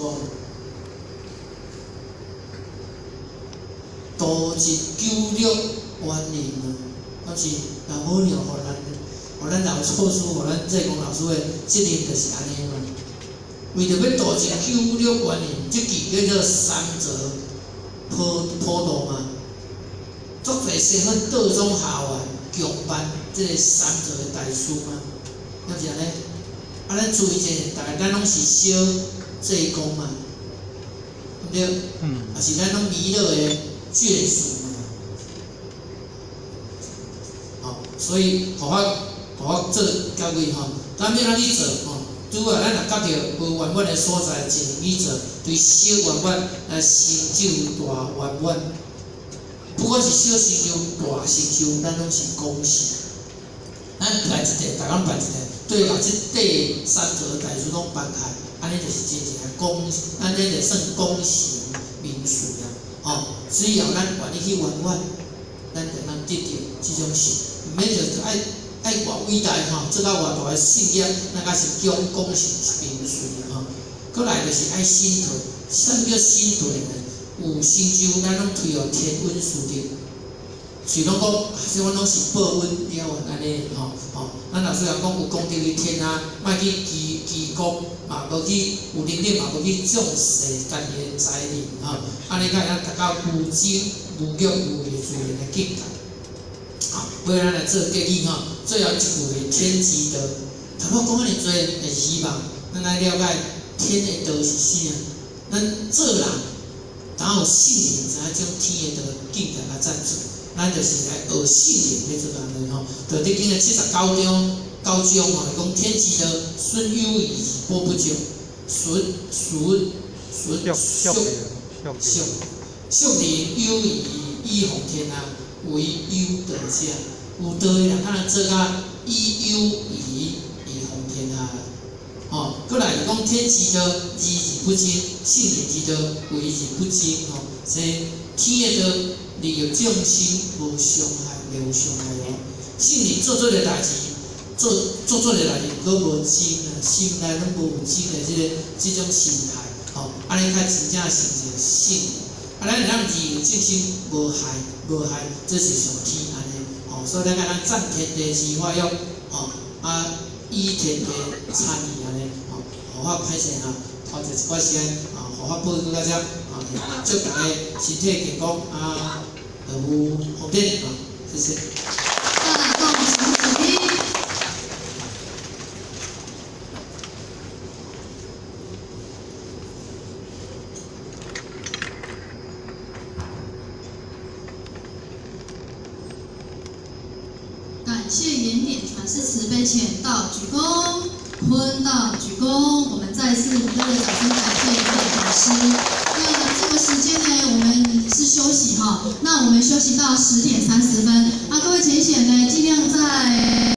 讲，多一九六万人啊，但是若无鸟互咱，互咱老错书，互咱这讲老师的责任就是安尼嘛。为着要度一九六万人，即期叫做三泽坡坡道嘛，足侪身份各种校啊，强办即个三泽的代书嘛，要是安尼。啊，咱注意者，大家咱拢是小济公嘛，对毋对？嗯。啊，是咱拢弥勒的眷属嘛。好，所以，互我，互我做交位吼，咱要安尼做吼。拄啊，咱若夹着无圆满的所在，尽力做，对小圆满来成就大圆满。不管是小成就、大成就，咱拢是恭喜。咱办一块，大家办一块。对把即块三折大书拢搬开，安尼就是真正诶恭，安尼就算功成名遂啊！吼，只要咱愿意去圆满，咱就能得到即种事。毋免就爱爱偌伟大吼，做到偌大诶事业，那个是叫功成名遂吼。过来就是爱心退，啥叫心退呢？有成就，咱拢推互天恩师的。是拢讲，即款拢是报恩了安尼吼吼。咱老师也讲有功德于天啊，莫去祈祈国，嘛无去有能力嘛无去重视家己诶财力吼。安尼甲咱达到无智无欲无畏罪诶境界。好，为咱来做结语吼，最后一句诶天之道。头拄讲安尼做，会希望咱来了解天诶道是啥。咱做人，当有信念，才将天诶道境界来赞助。咱就是来学信念，要做安尼吼。就伫今个七十九章九章吼，讲天之道，孙有余而波不久，孙孙孙孝孝孝孝弟有余以奉天啊，为有德者。有德的人，他能做甲以有余。过来就讲天之道，义而不精；信念之道，为而不精。吼，所以天的道。利益众生无伤害，无伤害哦。信你做做个代志，做做做个代志，佫无精啊，心内拢无有精的即个即种心态，吼，安尼才真正是一个信。啊，咱让利益众生无害，无害，这是上天安尼，吼。所以咱讲咱赞天地之法用，吼，啊，依天地参与安尼，吼，互我歹势啊，头一寡时间，啊，互我报告大家，啊，祝大家身体健康啊。呃，好电影啊，谢谢。再来到陈子斌。感谢原点传世慈悲，请道鞠躬，坤道鞠躬。我们再次热烈掌声感谢各位老师。那这个时间呢，我们。是休息哈，那我们休息到十点三十分。那，各位浅显呢，尽量在。